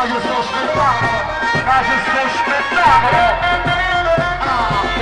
Olha o seu espetáculo, veja o seu espetáculo. Ah.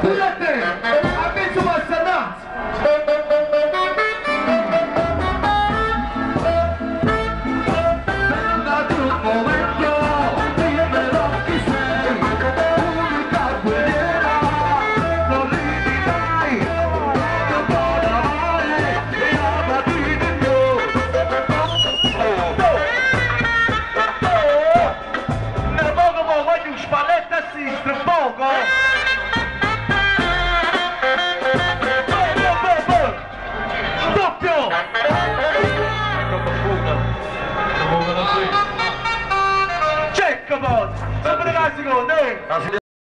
¡Apúrate!